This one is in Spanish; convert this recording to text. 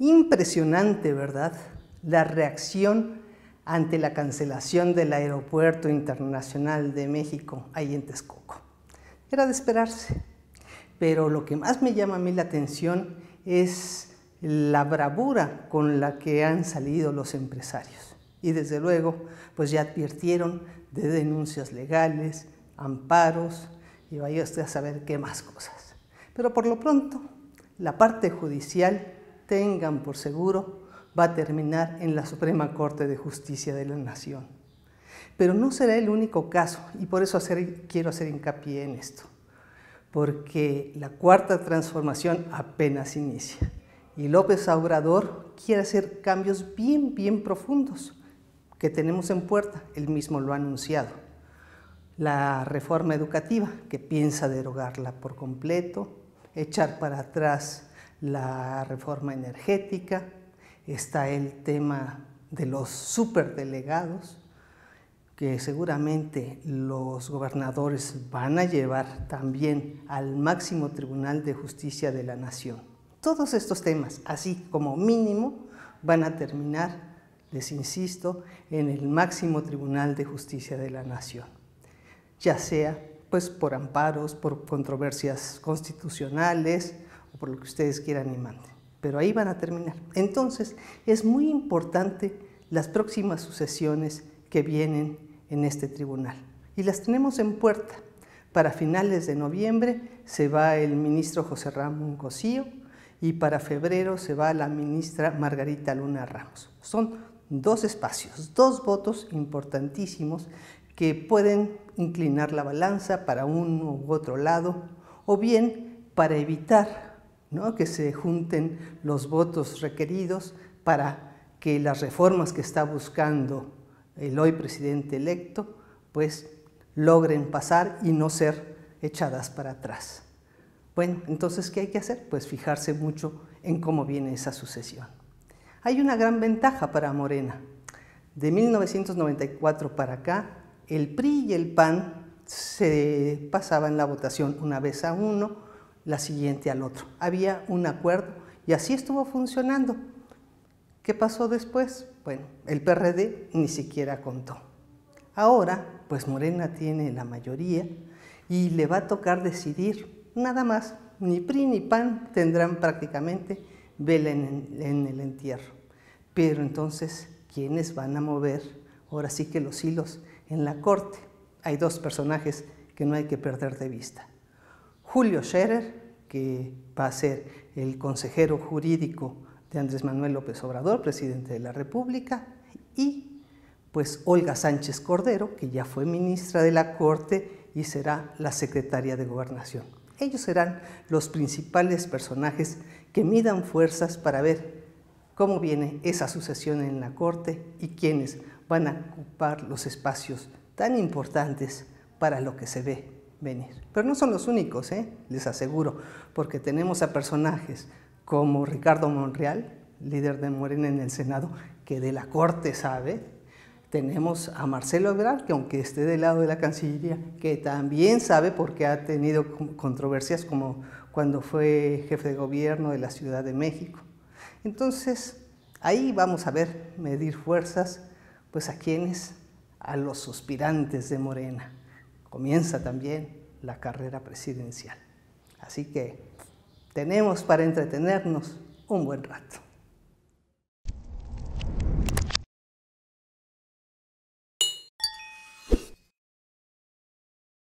Impresionante, ¿verdad? La reacción ante la cancelación del Aeropuerto Internacional de México ahí en Texcoco. Era de esperarse. Pero lo que más me llama a mí la atención es la bravura con la que han salido los empresarios. Y desde luego, pues ya advirtieron de denuncias legales, amparos, y vaya usted a saber qué más cosas. Pero por lo pronto, la parte judicial, tengan por seguro, va a terminar en la Suprema Corte de Justicia de la Nación. Pero no será el único caso, y por eso quiero hacer hincapié en esto, porque la cuarta transformación apenas inicia, y López Obrador quiere hacer cambios bien, bien profundos que tenemos en puerta, él mismo lo ha anunciado. La reforma educativa, que piensa derogarla por completo, echar para atrás la reforma energética, está el tema de los superdelegados, que seguramente los gobernadores van a llevar también al máximo Tribunal de Justicia de la Nación. Todos estos temas, así como mínimo, van a terminar, les insisto, en el máximo Tribunal de Justicia de la Nación, ya sea pues por amparos, por controversias constitucionales por lo que ustedes quieran y manden. Pero ahí van a terminar. Entonces, es muy importante las próximas sucesiones que vienen en este tribunal. Y las tenemos en puerta. Para finales de noviembre se va el ministro José Ramón Cosío y para febrero se va la ministra Margarita Luna Ramos. Son dos espacios, dos votos importantísimos que pueden inclinar la balanza para uno u otro lado, o bien para evitar que se junten los votos requeridos para que las reformas que está buscando el hoy presidente electo, pues logren pasar y no ser echadas para atrás. Bueno, entonces, ¿qué hay que hacer? Pues fijarse mucho en cómo viene esa sucesión. Hay una gran ventaja para Morena. De 1994 para acá, el PRI y el PAN se pasaban la votación una vez a uno, la siguiente al otro. Había un acuerdo y así estuvo funcionando. ¿Qué pasó después? Bueno, el PRD ni siquiera contó. Ahora, pues Morena tiene la mayoría y le va a tocar decidir nada más. Ni PRI ni PAN tendrán prácticamente vela en, en el entierro. Pero entonces, ¿quiénes van a mover ahora sí que los hilos en la corte hay dos personajes que no hay que perder de vista. Julio Scherer, que va a ser el consejero jurídico de Andrés Manuel López Obrador, presidente de la República, y pues Olga Sánchez Cordero, que ya fue ministra de la Corte y será la secretaria de Gobernación. Ellos serán los principales personajes que midan fuerzas para ver cómo viene esa sucesión en la Corte y quiénes van a ocupar los espacios tan importantes para lo que se ve Pero no son los únicos, ¿eh? les aseguro, porque tenemos a personajes como Ricardo Monreal, líder de Morena en el Senado, que de la Corte sabe. Tenemos a Marcelo Ebrard, que aunque esté del lado de la Cancillería, que también sabe porque ha tenido controversias como cuando fue jefe de gobierno de la Ciudad de México. Entonces, ahí vamos a ver, medir fuerzas, pues a quienes, a los suspirantes de Morena. Comienza también la carrera presidencial. Así que tenemos para entretenernos un buen rato.